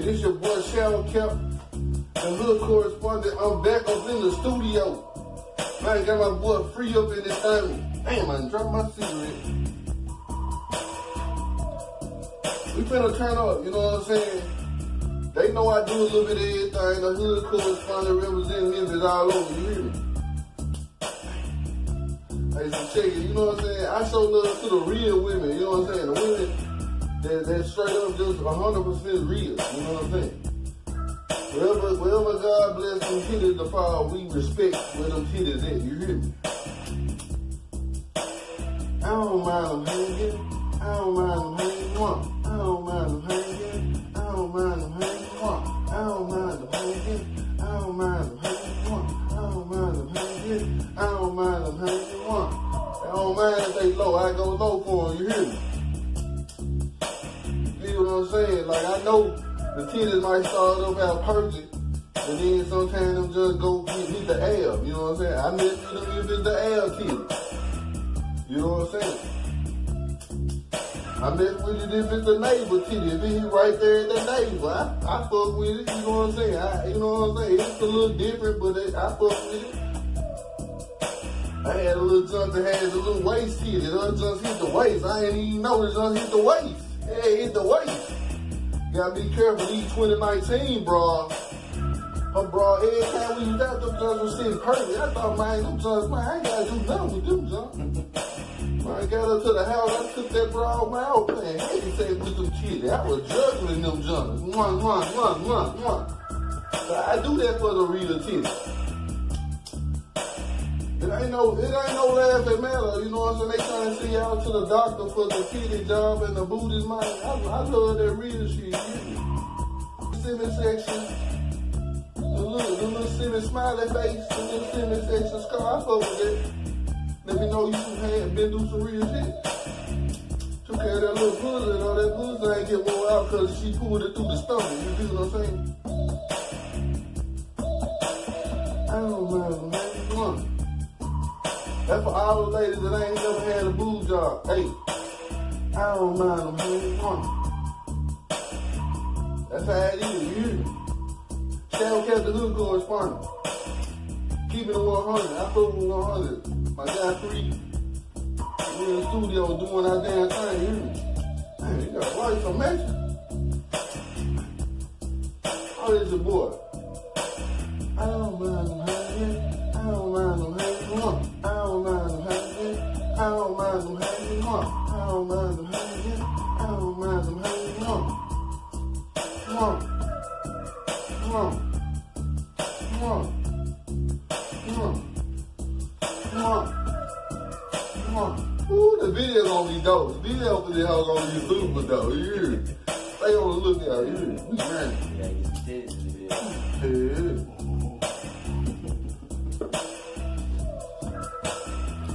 this your boy Shower Cap, the hood correspondent. I'm back up in the studio. Man, got my boy free up in this thing. Damn, I dropped my cigarette. We finna turn up, you know what I'm saying? They know I do a little bit of everything. The hood correspondent representing is all over, you hear me? Hey, so check it, you know what I'm saying? I show love to the real women, you know what I'm saying? The women that, that straight up just 100% real. You know what I'm saying? Wherever, wherever God bless them titties to fall, we respect where them titties at. You hear me? I don't mind them hanging. I don't mind them hanging. One. I don't mind them hanging. I don't mind them hanging. One. I don't mind them hanging. I don't mind them hanging. One. I don't mind them hanging. I don't mind them hanging. One. I don't mind if they low. I go low for them. You hear me? I'm saying? Like, I know the titties might start off out perfect, and then sometimes them just go hit, hit the L. You know what I'm saying? I with them if it's the L titties. You know what I'm saying? I mess with it if it's the neighbor titty. If he's right there at the neighbor, I, I fuck with it. You know what I'm saying? I, you know what I'm saying? It's a little different, but it, I fuck with it. I had a little junk that had a little waist titty. The just hit the waist. I didn't even know it just hit the waist. Hey, hit the waist. Gotta be careful these 2019 bras. Her bra, every time we was out, them jumps was sitting perfect. I thought, man, them jumps, man, I ain't gotta do nothing with them jumps. when I got up to the house, I took that bra off my old man. Hey, he said with them kids, I was juggling them jumps. One, one, one, one, one. So I do that for the real titties. It ain't no, it ain't no laughing matter. You know what I'm saying? They trying to see you out to the doctor for the kitty job and the booty's mine. I, I love that real shit. Semi section, the little, the little semi smiley face, the little semi section scar. I fuck with that. Let me know you had been through some real shit. Took care of that little pussy and all that pussy ain't get wore out because she pulled it through the stomach. You see what I'm saying? That's for all the ladies that ain't never had a boob job. Hey, I don't mind them having one. That's how it is, you? Shower Cap the hood correspondent. Keeping it 100. I put it 100. My guy three. We in the studio doing our damn thing, you? Man, you got a wife from Mexico. Oh, this your boy. I don't mind Ooh, the video gonna be dope. The video for this hoe gonna be super dope. You hear me? Stay on the lookout. You hear me? We man. Yeah. Yeah.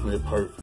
We're perfect.